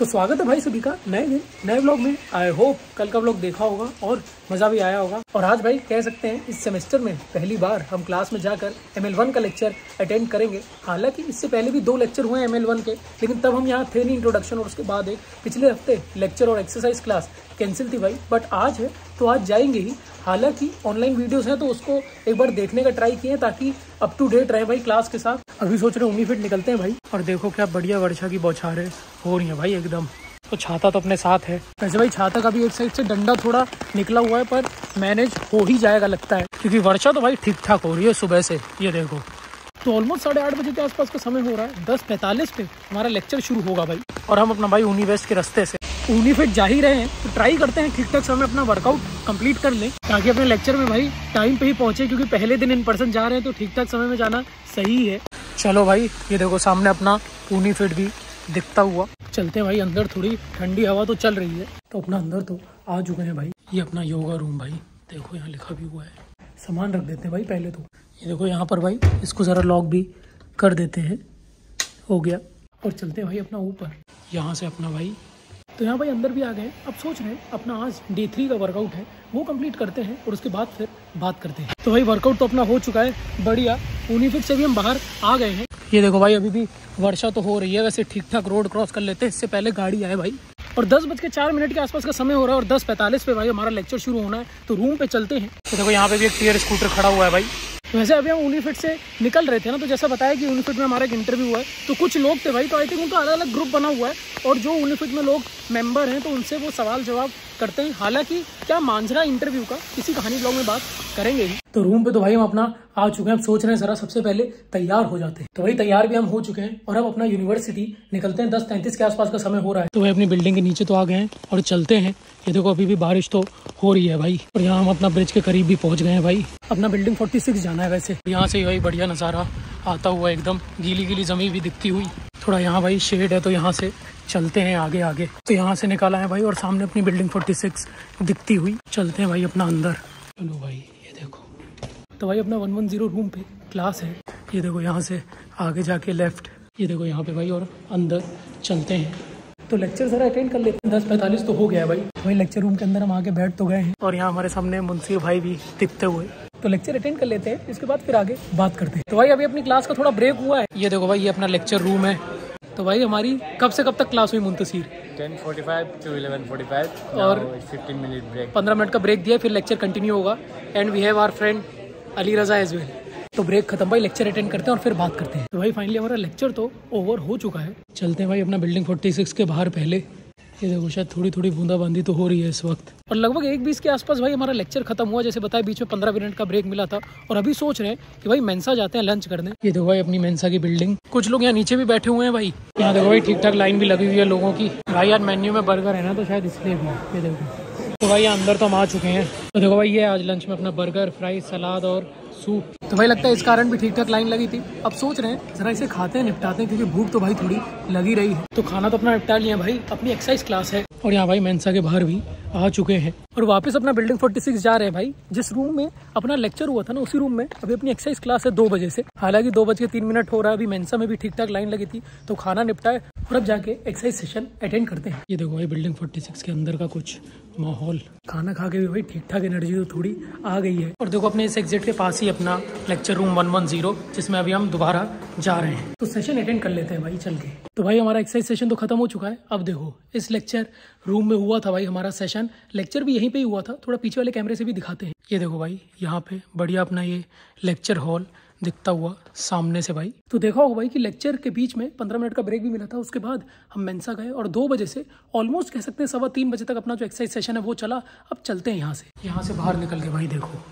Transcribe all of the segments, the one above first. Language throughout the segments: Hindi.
तो स्वागत है भाई सभी का नए दिन, नए ब्लॉग में। आई होप कल का ब्लॉग देखा होगा और मज़ा भी आया होगा। और आज भाई कह सकते हैं, इस सेमेस्टर में पहली बार हम क्लास में जाकर एम एल वन का लेक्चर अटेंड करेंगे। हालाँकि इससे पहले भी दो लेक्चर हुए एम एल वन के, लेकिन तब हम यहाँ थे नहीं इंट्रोडक्शन और उसके बाद एक। पिछले हफ़्ते लेक्चर और एक्सरसाइज क्लास कैंसिल थी भाई बट आज है तो आज जाएँगे ही। हालाँकि ऑनलाइन वीडियोस हैं तो उसको एक बार देखने का ट्राई किए ताकि अप टू डेट रहे भाई क्लास के साथ। अभी सोच रहे उन्हीं फिट निकलते हैं भाई। और देखो क्या बढ़िया वर्षा की बौछारें हो। रही है भाई एकदम। तो छाता तो अपने साथ है। वैसे भाई छाता का भी एक साइड से डंडा थोड़ा निकला हुआ है पर मैनेज हो ही जाएगा लगता है। क्योंकि वर्षा तो भाई ठीक ठाक हो रही है सुबह से ये देखो। तो ऑलमोस्ट साढ़े आठ बजे के आसपास का समय हो रहा है। दस पैंतालीस पे हमारा लेक्चर शुरू होगा भाई। और हम अपना भाई ऊनी वेस्ट के रास्ते से। ऊनी फिट जा ही रहे हैं। तो ट्राई करते हैं ठीक ठाक समय अपना वर्कआउट कंप्लीट कर लें ताकि अपने लेक्चर में भाई टाइम पे ही पहुँचे क्योंकि पहले दिन इन पर्सन जा रहे हैं तो ठीक ठाक समय में जाना सही है। चलो भाई, ये देखो सामने अपना पूनी फिट भी दिखता हुआ। चलते हैं भाई, अंदर थोड़ी ठंडी हवा तो चल रही है। तो अपना अंदर तो आ चुके हैं भाई। ये अपना योगा रूम भाई, देखो यहाँ लिखा भी हुआ है। सामान रख देते हैं भाई पहले तो। ये देखो यहाँ पर भाई, इसको ज़रा लॉक भी कर देते हैं। हो गया। और चलते हैं भाई अपना ऊपर। यहाँ से अपना भाई तो यहाँ भाई अंदर भी आ गए अब सोच रहे हैं, अपना आज डे थ्री का वर्कआउट है, वो कंप्लीट करते हैं और उसके बाद फिर बात करते हैं। तो भाई वर्कआउट तो अपना हो चुका है, बढ़िया। यूनिफिट से भी हम बाहर आ गए हैं। ये देखो भाई, अभी भी वर्षा तो हो रही है, वैसे ठीक ठाक रोड क्रॉस कर लेते हैं, इससे पहले गाड़ी आए भाई। और दस बज के चार मिनट के आसपास का समय हो रहा है और दस पैंतालीस पे भाई हमारा लेक्चर शुरू होना है तो रूम पे चलते हैं। तो देखो यहाँ पे भी एक टीयर स्कूटर खड़ा हुआ है भाई। वैसे अभी हम यूनिफिट से निकल रहे थे ना तो जैसा बताया कि यूनिफिट में हमारा एक इंटरव्यू हुआ है। तो कुछ लोग थे भाई तो आई थिंक उनका अलग अलग ग्रुप बना हुआ है। और जो यूनिफिट में लोग मेंबर हैं तो उनसे वो सवाल जवाब करते हैं। हालाँकि, क्या मांझरा इंटरव्यू का किसी कहानी ब्लॉग में बात करेंगे ही? तो रूम पे तो भाई हम अपना आ चुके हैं, अब सोच रहे हैं जरा सबसे पहले तैयार हो जाते हैं। तो भाई तैयार भी हम हो चुके हैं और अब अपना यूनिवर्सिटी निकलते हैं। दस तैंतीस के आसपास का समय हो रहा है। तो भाई अपनी बिल्डिंग के नीचे तो आ गए हैं और चलते हैं। ये देखो, अभी भी बारिश तो हो रही है भाई। और यहाँ हम अपना ब्रिज के करीब भी पहुँच गए हैं भाई। अपना बिल्डिंग फोर्टी सिक्स जाना है वैसे। यहाँ से भाई बढ़िया नज़ारा आता हुआ एकदम। गीली गीली जमी भी दिखती हुई। थोड़ा यहाँ भाई शेड है तो यहाँ से चलते हैं आगे आगे। तो यहाँ से निकाला है भाई और सामने अपनी बिल्डिंग 46 दिखती हुई। चलते हैं भाई अपना अंदर। चलो भाई, ये देखो। तो भाई अपना 110 रूम पे क्लास है। ये देखो यहाँ से आगे जाके लेफ़्ट ये देखो यहाँ पे भाई और अंदर चलते हैं। तो लेक्चर जरा अटेंड कर लेते हैं। दस पैंतालीस तो हो गया है भाई। भाई लेक्चर रूम के अंदर हम आके बैठ तो गए हैं। और यहाँ हमारे सामने मुंशी भाई भी दिखते हुए। तो लेक्चर अटेंड कर लेते हैं इसके बाद फिर आगे बात करते हैं। तो भाई अभी अपनी क्लास का थोड़ा ब्रेक हुआ है। ये देखो भाई ये अपना लेक्चर रूम है। तो भाई हमारी कब से कब तक क्लास हुई मुंतसिर? 10:45 to 11:45 और now it's 15 मिनट ब्रेक पंद्रह मिनट का ब्रेक दिया फिर लेक्चर कंटिन्यू होगा। And we have our friend Ali Raza as well तो ब्रेक खत्म भाई लेक्चर अटेंड करते हैं और फिर बात करते हैं। तो भाई फाइनली हमारा लेक्चर तो ओवर हो चुका है। चलते हैं भाई अपना बिल्डिंग 46 के बाहर पहले। ये देखो शायद थोड़ी थोड़ी बूंदाबांदी तो हो रही है इस वक्त। और लगभग एक बीस के आसपास भाई हमारा लेक्चर खत्म हुआ जैसे बताया बीच में पंद्रह मिनट का ब्रेक मिला था। और अभी सोच रहे हैं कि भाई मेंसा जाते हैं लंच करने। ये देखो भाई अपनी मेंसा की बिल्डिंग कुछ लोग यहाँ नीचे भी बैठे हुए हैं भाई। यहाँ देखो भाई ठीक ठाक लाइन भी लगी हुई है लोगों की। भाई यार मेन्यू में बर्गर है ना तो शायद इसलिए भी। ये देखो। तो भाई अंदर तो हम आ चुके हैं। तो देखो भाई ये आज लंच में अपना बर्गर फ्राई सलाद और सूप। तो भाई लगता है इस कारण भी ठीक ठाक लाइन लगी थी। अब सोच रहे हैं, जरा इसे खाते हैं, निपटाते हैं, क्योंकि भूख तो भाई थोड़ी लगी रही है। तो खाना तो अपना निपटा लिया भाई, अपनी एक्सरसाइज क्लास है। और यहाँ भाई मेंसा के बाहर भी आ चुके हैं। और वापस अपना बिल्डिंग 46 जा रहे हैं भाई। जिस रूम में अपना लेक्चर हुआ था ना, उसी रूम में। अभी अपनी एक्सरसाइज क्लास है दो बजे से। हालाँकि दो बज के तीन मिनट हो रहा है। अभी मेंसा में भी ठीक ठाक लाइन लगी थी तो खाना निपटा है और अब जाके एक्सरसाइज सेशन अटेंड करते हैं। ये देखो भाई बिल्डिंग 46 के अंदर का कुछ माहौल। खाना खा के भी भाई ठीक ठाक एनर्जी तो थोड़ी आ गई है। और देखो अपने इस एग्जिट के पास ही अपना लेक्चर रूम 110 जिसमें अभी हम दोबारा जा रहे हैं। तो सेशन अटेंड कर लेते हैं भाई चल के। तो भाई हमारा एक्सरसाइज सेशन तो खत्म हो चुका है। अब देखो, इस लेक्चर रूम में हुआ था भाई हमारा सेशन लेक्चर भी यहीं पे ही हुआ था। थोड़ा पीछे वाले कैमरे से भी दिखाते हैं। ये देखो भाई, यहाँ पे बढ़िया अपना ये लेक्चर हॉल दिखता हुआ सामने से भाई। तो देखा होगा भाई कि लेक्चर के बीच में पंद्रह मिनट का ब्रेक भी मिला था। उसके बाद हम मेंसा गए और दो बजे से ऑलमोस्ट कह सकते हैं सवा तीन बजे तक अपना जो एक्सरसाइज सेशन है वो चला। अब चलते हैं यहाँ से। यहाँ से बाहर निकल के भाई देखो।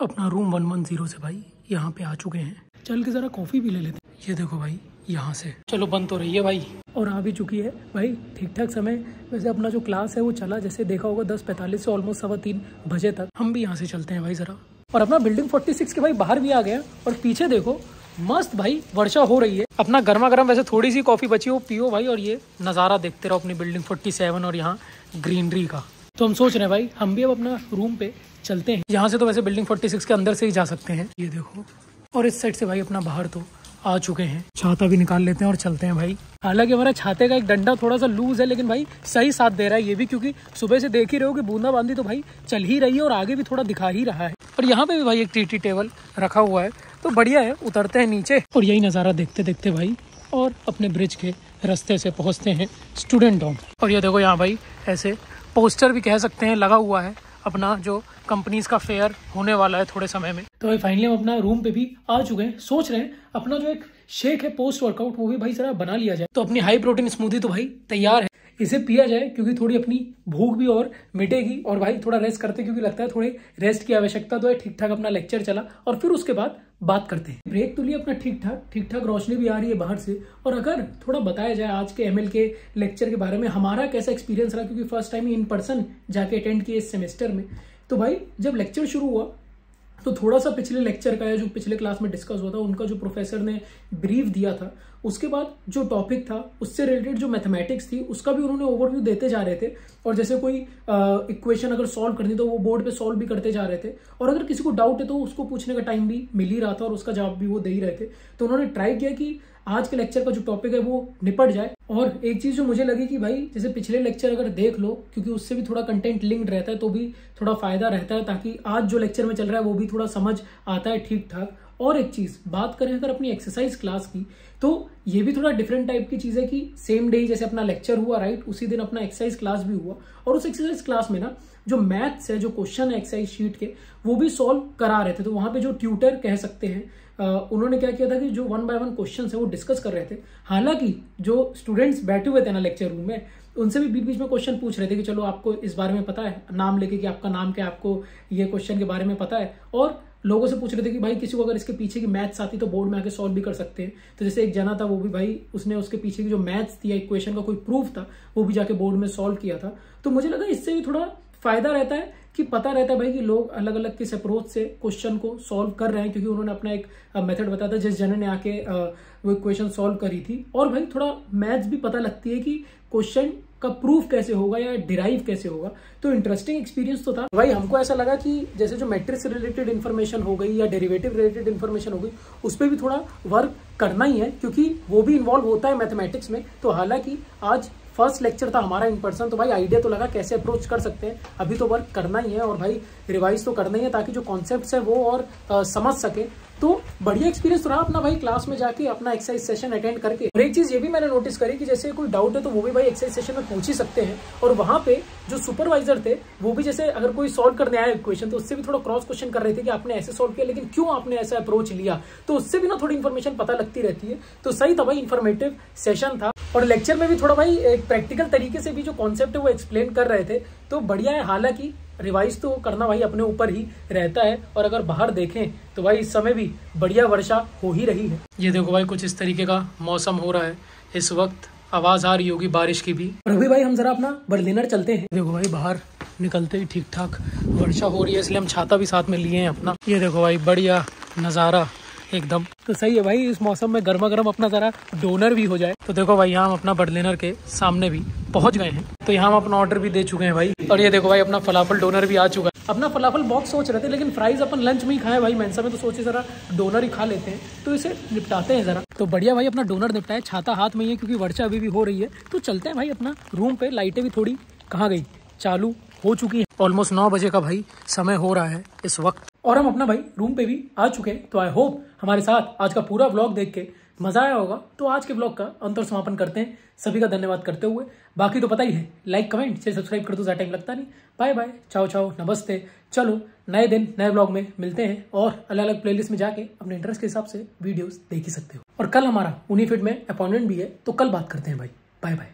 अपना रूम वन से भाई यहाँ पे आ चुके हैं। चल के जरा कॉफ़ी भी ले लेते हैं। ये देखो भाई यहाँ से। चलो बंद तो रही है भाई। और आ भी चुकी है। भाई ठीक ठाक समय। वैसे अपना जो क्लास है वो चला। जैसे देखा होगा दस पैंतालीस से ऑलमोस्ट सवा तीन बजे तक। हम भी यहाँ से चलते हैं भाई जरा। और अपना बिल्डिंग 46 के भाई बाहर भी आ गया और पीछे देखो मस्त भाई वर्षा हो रही है। अपना गर्मा गर्म वैसे थोड़ी सी कॉफ़ी बची हो पियो भाई और ये नज़ारा देखते रहो अपनी बिल्डिंग 47 और यहाँ ग्रीनरी का। तो हम सोच रहे हैं भाई हम भी अब अपना रूम पे चलते हैं। यहाँ से तो वैसे बिल्डिंग 46 के अंदर से ही जा सकते हैं। ये देखो। और इस साइड से भाई अपना बाहर तो। आ चुके हैं। छाता भी निकाल लेते हैं और चलते हैं भाई। हालाँकि हमारा छाते का एक डंडा थोड़ा सा लूज है, लेकिन भाई सही साथ दे रहा है ये भी, क्योंकि सुबह से देख ही रहे हो कि बूंदाबांदी तो भाई चल ही रही है और आगे भी थोड़ा दिखा ही रहा है। और यहाँ पे भी भाई एक टी टेबल रखा हुआ है। तो बढ़िया है, उतरते हैं नीचे। और यही नज़ारा देखते देखते भाई, और अपने ब्रिज के रास्ते से पहुँचते हैं स्टूडेंट डॉम और ये देखो यहाँ भाई, ऐसे पोस्टर भी कह सकते हैं, लगा हुआ है। अपना जो कंपनीज़ का फेयर होने वाला है थोड़े समय में। तो भाई फाइनली हम अपना रूम पे भी आ चुके हैं, सोच रहे हैं, अपना जो एक शेक है पोस्ट वर्कआउट वो भी भाई जरा बना लिया जाए। तो अपनी हाई प्रोटीन स्मूदी तो भाई तैयार है। इसे पिया जाए, क्योंकि थोड़ी अपनी भूख भी और मिटेगी, और भाई थोड़ा रेस्ट करते क्योंकि लगता है थोड़े रेस्ट की आवश्यकता तो है ठीक ठाक अपना लेक्चर चला, और फिर उसके बाद बात करते हैं। ब्रेक तो लिए अपना ठीक ठाक ठीक ठाक रोशनी भी आ रही है बाहर से। और अगर थोड़ा बताया जाए आज के एमएल के लेक्चर के बारे में, हमारा कैसा एक्सपीरियंस रहा? क्योंकि फ़र्स्ट टाइम इन पर्सन जाके अटेंड किए इस सेमेस्टर में। तो भाई, जब लेक्चर शुरू हुआ तो थोड़ा सा पिछले लेक्चर का या जो पिछले क्लास में डिस्कस हुआ था, उनका जो प्रोफेसर ने ब्रीफ दिया था उसके बाद जो टॉपिक था, उससे रिलेटेड जो मैथमेटिक्स थी, उसका भी उन्होंने ओवरव्यू देते जा रहे थे। और जैसे कोई इक्वेशन अगर सॉल्व करनी तो वो बोर्ड पे सॉल्व भी करते जा रहे थे। और अगर किसी को डाउट है तो उसको पूछने का टाइम भी मिल ही रहा था और उसका जवाब भी वो दे ही रहे थे। तो उन्होंने ट्राई किया कि आज के लेक्चर का जो टॉपिक है वो निपट जाए। और एक चीज़ जो मुझे लगी कि भाई, जैसे पिछले लेक्चर अगर देख लो, क्योंकि उससे भी थोड़ा कंटेंट लिंक्ड रहता है तो भी थोड़ा फ़ायदा रहता है, ताकि आज जो लेक्चर में चल रहा है, वो भी थोड़ा समझ आता है ठीक ठाक और एक चीज़, बात करें अगर अपनी एक्सरसाइज क्लास की तो ये भी थोड़ा डिफरेंट टाइप की चीज़ है कि सेम डे जैसे अपना लेक्चर हुआ राइट उसी दिन अपना एक्सरसाइज क्लास भी हुआ। और उस एक्सरसाइज क्लास में ना, जो मैथ्स है, जो क्वेश्चन है एक्सरसाइज शीट के, वो भी सॉल्व करा रहे थे। तो वहाँ पे जो ट्यूटर कह सकते हैं उन्होंने क्या किया था कि जो वन बाय वन क्वेश्चन है, वो डिस्कस कर रहे थे। हालाँकि जो स्टूडेंट्स बैठे हुए थे ना लेक्चर रूम में, उनसे भी बीच बीच में क्वेश्चन पूछ रहे थे कि चलो आपको इस बारे में पता है, नाम लेके कि आपका नाम क्या आपको ये क्वेश्चन के बारे में पता है। और लोगों से पूछ रहे थे कि भाई किसी को अगर इसके पीछे की मैथ्स आती तो बोर्ड में आके सॉल्व भी कर सकते हैं। तो जैसे एक जना था, वो भी भाई, उसने उसके पीछे की जो मैथ्स थी इक्वेशन का कोई प्रूफ था, वो भी जाके बोर्ड में सॉल्व किया था। तो मुझे लगा इससे भी थोड़ा फ़ायदा रहता है कि पता रहता है भाई कि लोग अलग अलग किस अप्रोच से क्वेश्चन को सॉल्व कर रहे हैं, क्योंकि उन्होंने अपना एक मेथड बताया था जिस जने ने आके वो क्वेश्चन सॉल्व करी थी। और भाई थोड़ा मैथ्स भी पता लगती है कि क्वेश्चन का प्रूफ कैसे होगा या डिराइव कैसे होगा। तो इंटरेस्टिंग एक्सपीरियंस तो था। भाई हमको ऐसा लगा कि जैसे जो मैट्रिक्स रिलेटेड इन्फॉर्मेशन हो गई या डेरिवेटिव रिलेटेड इन्फॉर्मेशन हो गई, उस पर भी थोड़ा वर्क करना ही है, क्योंकि वो भी इन्वॉल्व होता है मैथमेटिक्स में। तो हालाँकि आज फ़र्स्ट लेक्चर था हमारा इन पर्सन तो भाई आइडिया तो लगा कैसे अप्रोच कर सकते हैं। अभी तो वर्क करना ही है और भाई रिवाइज तो करना ही है ताकि जो कॉन्सेप्ट है वो और आ, समझ सके। तो बढ़िया एक्सपीरियंस रहा अपना भाई क्लास में जाके अपना एक्सरसाइज सेशन अटेंड करके। और एक चीज़ ये भी मैंने नोटिस करी कि जैसे कोई डाउट है तो वो भी भाई एक्सरसाइज सेशन में पूछ ही सकते हैं। और वहाँ पे जो सुपरवाइजर थे, वो भी जैसे अगर कोई सॉल्व करने आया क्वेश्चन तो उससे भी थोड़ा क्रॉस क्वेश्चन कर रहे थे कि आपने ऐसे सॉल्व किया, लेकिन क्यों आपने ऐसा अप्रोच लिया? तो उससे भी ना थोड़ी इन्फॉर्मेशन पता लगती रहती है। तो सही था भाई इन्फॉर्मेटिव सेशन था। और लेक्चर में भी थोड़ा भाई एक प्रैक्टिकल तरीके से भी जो कॉन्सेप्ट है वो एक्सप्लेन कर रहे थे। तो बढ़िया है, हालाँकि रिवाइज तो करना भाई अपने ऊपर ही रहता है और अगर बाहर देखें तो भाई इस समय भी बढ़िया वर्षा हो ही रही है। ये देखो भाई कुछ इस तरीके का मौसम हो रहा है। इस वक्त आवाज़ आ रही होगी बारिश की भी। और अभी भाई हम जरा अपना बर्लिनर चलते हैं। देखो भाई बाहर निकलते ही ठीक ठाक वर्षा हो रही है इसलिए हम छाता भी साथ में लिए हैं अपना। ये देखो भाई बढ़िया नज़ारा। एकदम। तो सही है भाई, इस मौसम में गर्मा गर्म अपना जरा डोनर भी हो जाए। तो देखो भाई, यहाँ हम अपना बर्लिनर के सामने भी पहुँच गए हैं। तो यहाँ हम अपना ऑर्डर भी दे चुके हैं भाई। और ये देखो भाई, अपना फलाफल डोनर भी आ चुका है। अपना फलाफल बॉक्स सोच रहे थे, लेकिन फ्राइज अपन लंच में ही खाए भाई। मेंसा में तो सोचे जरा डोनर ही खा लेते हैं। तो इसे निपटाते हैं जरा। तो बढ़िया भाई, अपना डोनर निपटाए। छाता हाथ में ही है, क्योंकि वर्षा अभी भी हो रही है। तो चलते हैं भाई अपना रूम पे। लाइटें भी थोड़ी कहाँ गई? चालू हो चुकी है। ऑलमोस्ट नौ बजे का भाई, समय हो रहा है इस वक्त। और हम अपना भाई रूम पे भी आ चुके हैं। तो आई होप हमारे साथ आज का पूरा ब्लॉग देख के मज़ा आया होगा। तो आज के ब्लॉग का अंतर समापन करते हैं। सभी का धन्यवाद करते हुए। बाकी तो पता ही है लाइक कमेंट से सब्सक्राइब कर दो, ज़्यादा टाइम लगता नहीं। बाय बाय चाओ चाओ, नमस्ते। चलो, नए दिन, नए ब्लॉग में मिलते हैं और अलग अलग प्लेलिस्ट में जाके अपने इंटरेस्ट के हिसाब से वीडियोस देख ही सकते हो। और कल हमारा उन्हीं में अपॉइंटमेंट भी है तो कल बात करते हैं भाई। Bye bye